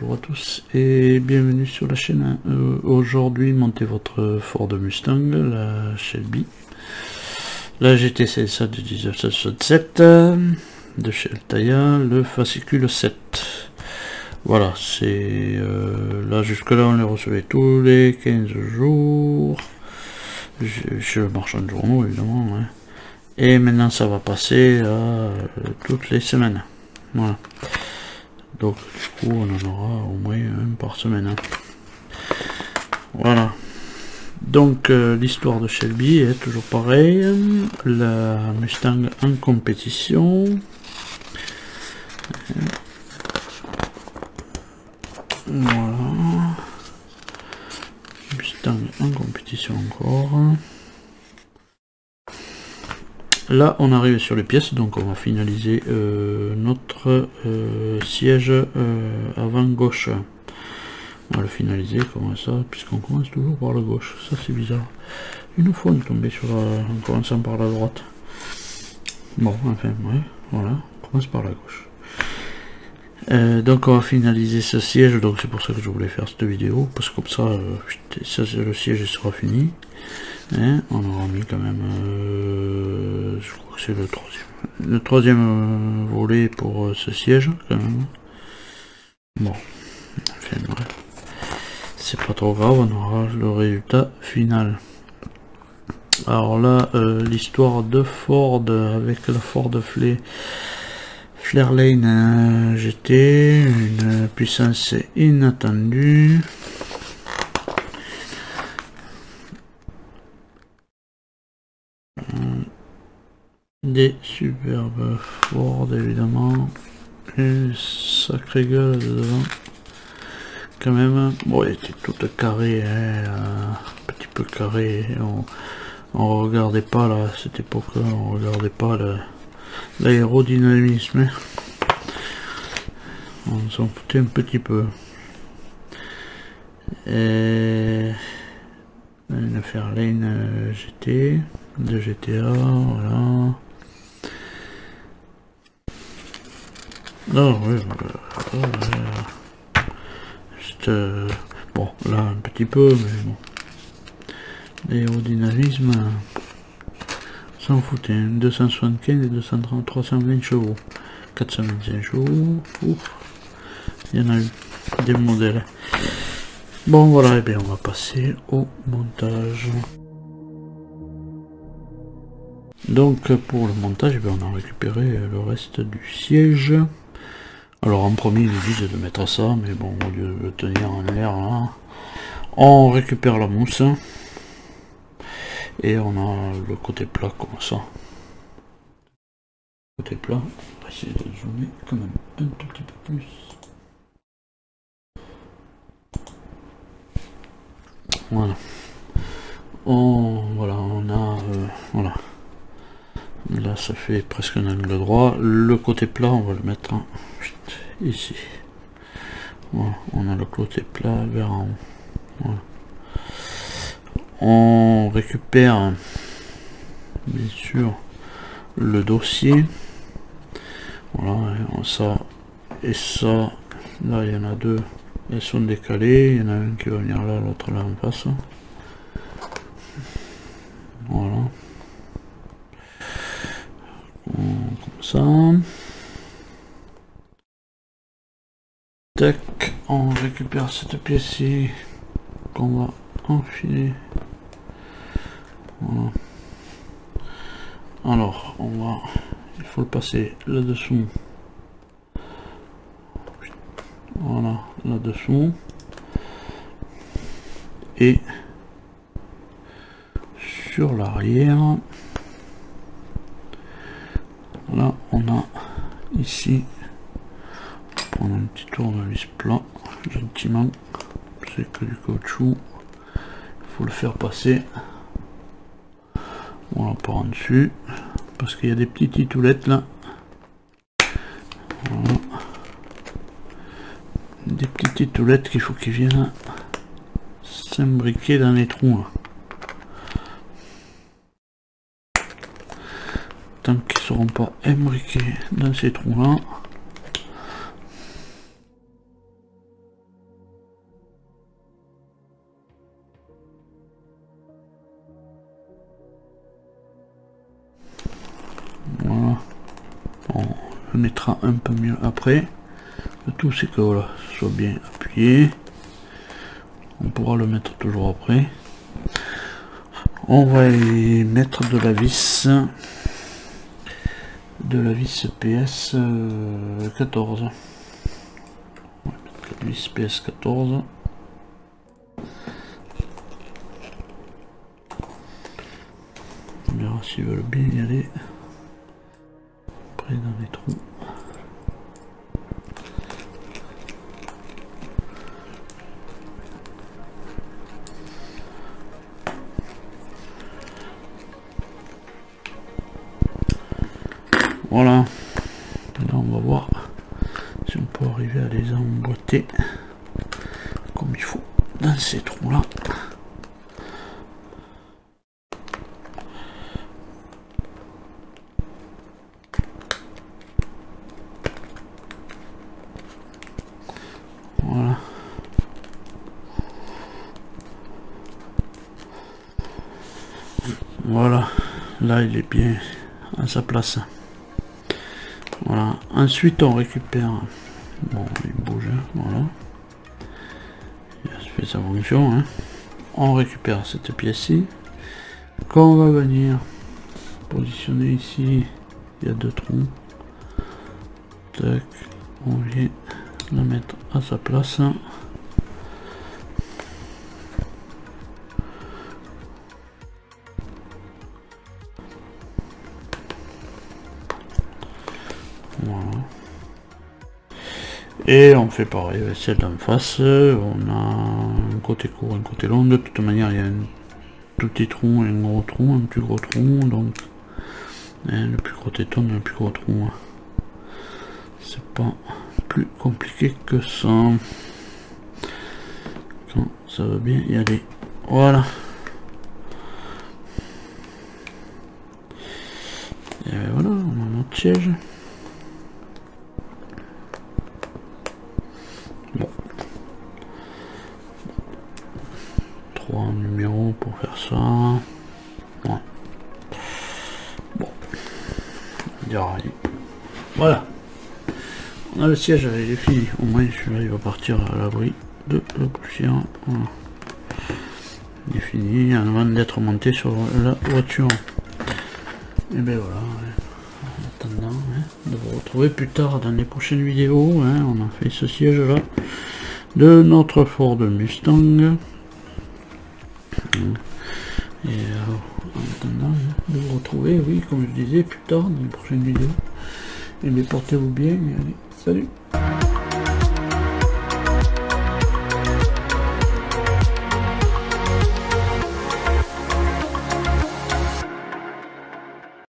bonjour à tous et bienvenue sur la chaîne. Euh, aujourd'hui, montez votre Ford Mustang, la Shelby, la GTC CSA de 1967 de chez Altaïa, le fascicule 7. Voilà, c'est euh, là jusque là on les recevait tous les 15 jours. Je, marche marchand de journaux évidemment. Hein. Et maintenant ça va passer à euh, toutes les semaines. Voilà. Donc du coup on en aura au moins un par semaine. Hein. Voilà. Donc euh, l'histoire de Shelby est toujours pareil. La Mustang en compétition. Voilà. Mustang en compétition encore. Là, on arrive sur les pièces, donc on va finaliser euh, notre euh, siège euh, avant gauche. On va le finaliser comme ça, puisqu'on commence toujours par la gauche. Ça, c'est bizarre. Une fois, on est tombé sur en commençant par la droite. Bon, enfin, ouais, voilà. On commence par la gauche. donc on va finaliser ce siège, donc c'est pour ça que je voulais faire cette vidéo, parce que comme ça le siège sera fini. Hein, on aura mis quand même, euh, je crois que c'est le troisième, le troisième euh, volet pour euh, ce siège quand même. Bon, c'est pas trop grave, on aura le résultat final. Alors là, l'histoire de Ford avec la Ford Flair, Lane GT, une puissance inattendue. Des superbes Ford évidemment. Une sacrée gueule devant. Quand même. Bon, elle était toute carrée, hein, un petit peu carré. On, on regardait pas là, à cette époque-là, on regardait pas l'aérodynamisme. On s'en foutait un petit peu. Et une Fairlane euh, GT de GTA, voilà. Non, oui, euh, bon, là un petit peu, mais bon. L'aérodynamisme, s'en foutait, 275 et 230, 320 chevaux, 425 chevaux, ouf, il y en a eu des modèles. Bon voilà, et eh bien on va passer au montage. Donc pour le montage, eh on a récupéré le reste du siège. Alors en premier, il dit de mettre ça, mais bon, au lieu de le tenir en l'air là, on récupère la mousse. Et on a le côté plat comme ça. Côté plat, on va essayer de zoomer quand même un tout petit peu plus. Voilà, on a, euh, voilà. Là, ça fait presque un angle droit. Le côté plat, on va le mettre ici. on a le côté plat vers en haut. On récupère bien sûr le dossier. Voilà, ça et ça. Là, il y en a deux. Elles sont décalées. Il y en a un qui va venir là, l'autre là en face. Voilà. Comme Tac, on récupère cette pièce-ci qu'on va enfiler. Alors, on va, il faut le passer là-dessous. Voilà, là-dessous. Et sur l'arrière, là, on a ici prendre un petit tournevis plat, gentiment. C'est que du caoutchouc. Il faut le faire passer. Voilà, par en dessus. Parce qu'il y a des petites titoulettes là. Des petites titoulettes qu'il faut qu'ils viennent s'imbriquer dans les trous. tant qu'ils ne seront pas imbriqués dans ces trous là voilà. Bon mettra un peu mieux après. Le tout c'est que voilà soit bien appuyé. On pourra le mettre toujours après. On va y mettre de la vis de la vis PS 14. vis PS 14. On verra s'ils veulent bien y aller. Après dans les trous. Voilà. Là, on va voir si on peut arriver à les emboîter comme il faut dans ces trous-là. Voilà. Voilà. Là, il est bien à sa place. Ensuite, on récupère. Bon, il bouge. Hein, voilà. Il a fait sa fonction. Hein. On récupère cette pièce-ci. Quand on va venir positionner ici, il y a deux trous. Tac. On vient la mettre à sa place. Et on fait pareil avec celle d'en face. On a un côté court, un côté long. De toute manière, il y a un tout petit trou, un gros trou, un plus gros trou. Donc, hein, le plus gros téton, le plus gros trou. C'est pas plus compliqué que ça. Quand ça va bien y aller. Voilà. Et voilà, on a notre siège. Voilà. On a le siège, est fini. Au moins celui-là il va partir à l'abri de la poussière. Il est fini avant d'être monté sur la voiture. Et ben voilà. En attendant hein, de vous retrouver plus tard dans les prochaines vidéos. Hein, on a fait ce siège là de notre Ford Mustang. Et en attendant de vous retrouver, oui, comme je disais, plus tard dans une prochaine vidéo. Et bien portez-vous bien, et allez, salut